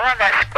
Buenas